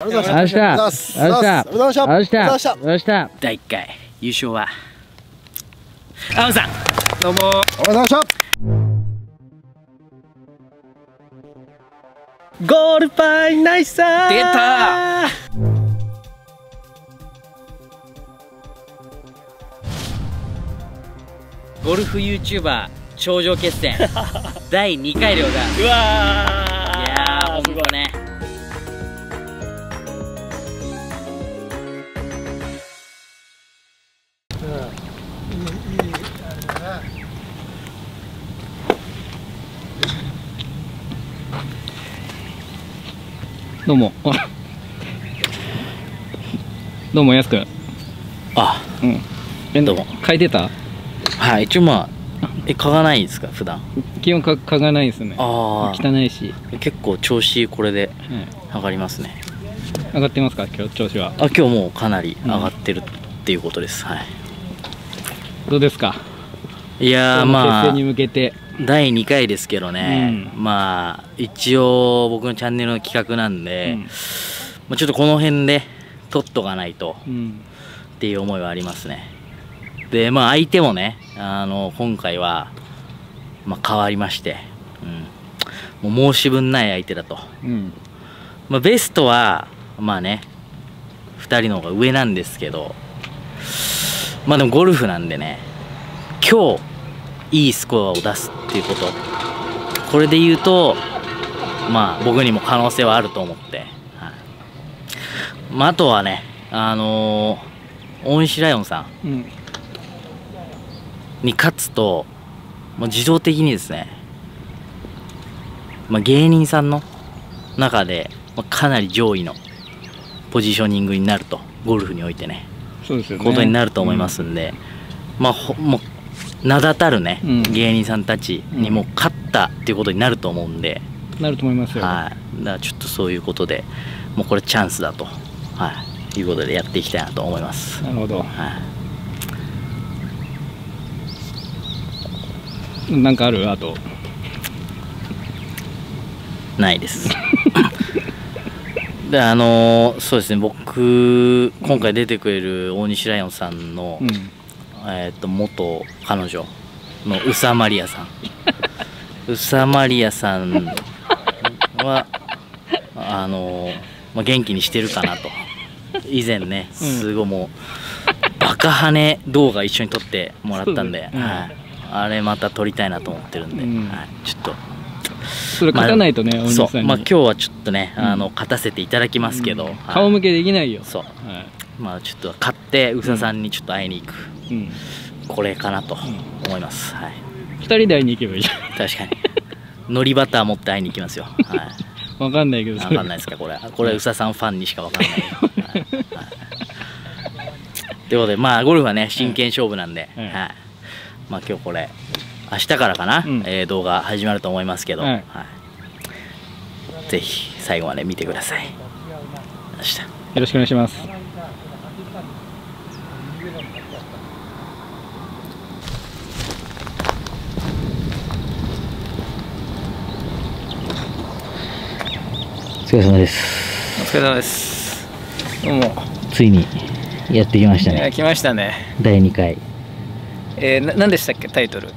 ありがとうございました。ありがとうございました。ありがとうございました。第1回優勝はアウンさんどうもありがとうございました。ゴールパイナイスさー出た。ゴルフ YouTuber 頂上決戦。第2回でございますうわいやーほんとねどうも。どうもやすくん。あうん。えどうも。書いてた？はい一応まあえ嗅がないですか普段？基本か嗅がないですね。あ汚いし、結構調子これでうん。上がりますね。上がってますか？今日調子は。あ今日もうかなり上がってるっていうことです、はい。どうですか？いやまあに向けて。第2回ですけどね、うまあ一応僕のチャンネルの企画なんで、うん。まあ、ちょっとこの辺で取っとかないと。うん。っていう思いはありますね。でまあ相手もねあの今回は、まあ、変わりまして、うん、もう申し分ない相手だと、うん。まあ、ベストはまあね2人の方が上なんですけどまあでもゴルフなんでね今日いいスコアを出すっていうこと。これで言うとまあ僕にも可能性はあると思って、はい。まあ、あとはねあのー大西ライオンさん。うん。に勝つと、まあ、自動的にですね、まあ、芸人さんの中で、まあ、かなり上位のポジショニングになると。ゴルフにおいてね。ね。ことになると思いますんで、まあほもう名だたるね、うん。芸人さんたちにもう勝ったっていうことになると思うんで、うんなると思いますよ、はい、だからちょっとそういうことでもうこれチャンスだと、はい、いうことでやっていきたいなと思います。なるほど。はい。なんかある？あと。ないです。であのーそうですね。僕今回出てくれる大西ライオンさんの、うんえー、と元彼女の宇佐マリアさん。宇佐マリアさんはあのーまあ、元気にしてるかなと。以前ねすごいもう、バカ跳ね動画一緒に撮ってもらったんで、そうだね。はい、あれまた撮りたいなと思ってるんで、うん。はい、ちょっと。それ勝たないとね、大西さんに。そうまあ今日はちょっとね、うん。あの勝たせていただきますけど、顔向けできないよ。そう。はいまあちょっと勝って宇佐さんにちょっと会いに行く、うん、これかなと思います、はい。2人で会いに行けばいいじゃ確かに。海苔バター持って会いに行きますよ。はい。ん わかんないけど。分かんないですかこれ。これ宇佐さんファンにしか分かんない、はい。はい。ということでまあゴルフはね真剣勝負なんで、はいはい。まあ今日これ明日からかな、うん。えー動画始まると思いますけど、はい。はい。ぜひ最後まで見てください。よろしくお願いします疲れ様です。お疲れ様です。どうも、ついにやってきましたね。来ましたね。第2回。えー、な何でしたっけタイトル？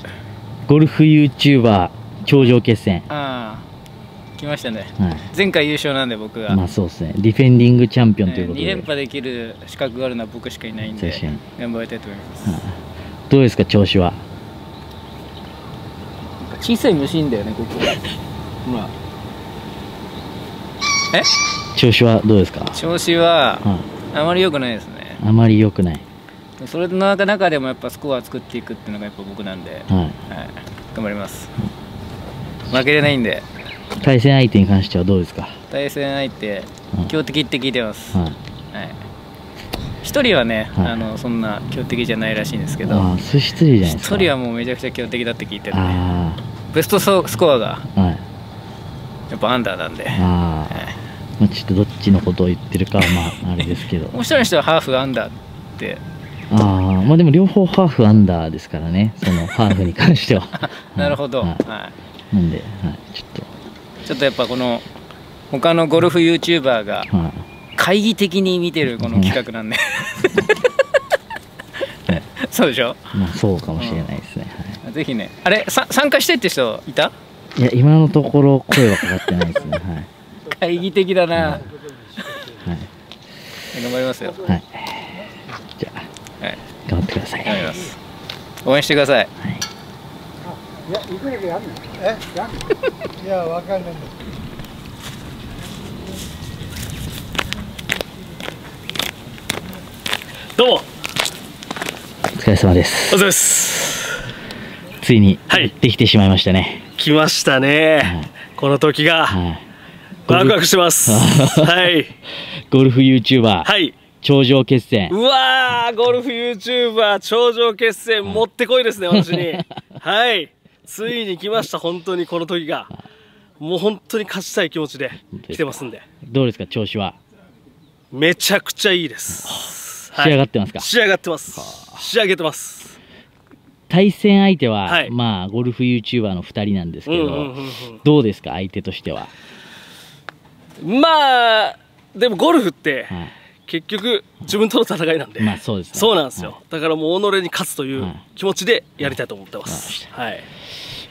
ゴルフ YouTuber 頂上決戦。ああ来ましたね。はい。前回優勝なんで僕が、まあそうですね。ディフェンディングチャンピオンということ2で、連覇できる資格があるのは僕しかいないんで頑張りたいと思います、はい。どうですか調子は？小さい虫いんだよねここ。ほらえ？調子はどうですか、調子ははあまり良くないですね。い、あまり良くない、それの中でもやっぱスコア作っていくっていうのがやっぱ僕なんで、ははい、頑張ります。負けれないんで。い、対戦相手に関してはどうですか、対戦相手うん。強敵って聞いてます、はい、はい。一人はね、はい。あのそんな強敵じゃないらしいんですけど。一人はもうめちゃくちゃ強敵だって聞いてるんで。あベストソスコアがあはいやっぱアンダーなんで、まあ、ちょっとどっちのことを言ってるかはまあ あれですけど。もう一人の人はハーフアンダーって。ああまあでも両方ハーフアンダーですからね。そのハーフに関しては。なるほど、ははい。い。なんで、はい、ちょっちょっとやっぱこの他のゴルフ YouTuber がと、はい、懐疑的に見てるこの企画なんで。そうでしょ？まあそうかもしれないですね、はぜひね。あれさ参加してって人いた？い、いや今のところ声はかかってないですね。はい。懐疑的だな、はい。頑張りますよ。はい。じゃあはい。頑張ってください。頑張ります。応援してください。い。やわかんないどうも。お疲れ様です。お疲れ様ですついにはい。できてしまいましたね。来ましたね、この時がはい。ワクワクしてます。はい。ゴルフ YouTuber はい。頂上決戦。うわーゴルフ YouTuber 頂上決戦。もってこいですね私に。はい。ついに来ました本当にこの時が。もう本当に勝ちたい気持ちで来てますんで。どうですか調子は？めちゃくちゃいいです。仕上がってますか、仕上がってます。仕上げてます対戦相手は、はい。まあゴルフ YouTuber の2人なんですけど、うんうんうんどうですか相手としては、うんまあでもゴルフってはい。結局自分との戦いなんで、まあそうですね。そうなんですよ、はい。だからもう己に勝つというはい。気持ちでやりたいと思ってます、はい。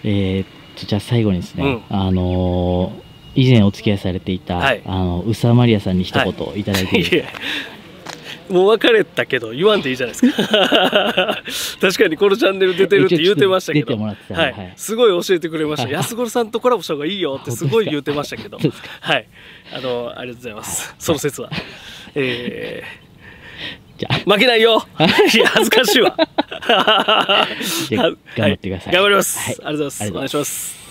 えーっとじゃあ最後にですね、うん。あのー以前お付き合いされていた、はい。あの宇佐マリアさんに一言いただいていいですか、いえもう別れたけど言わんでいいじゃないですか。確かにこのチャンネル出てるって言うてましたけど。はい。はい。すごい教えてくれました。はい。安頃さんとコラボした方がいいよってすごい言うてましたけど。はい。あのありがとうございます。その説は。えー。負けないよ。恥ずかしいわ。頑張ってください。頑張ります。ありがとうございます。お願いします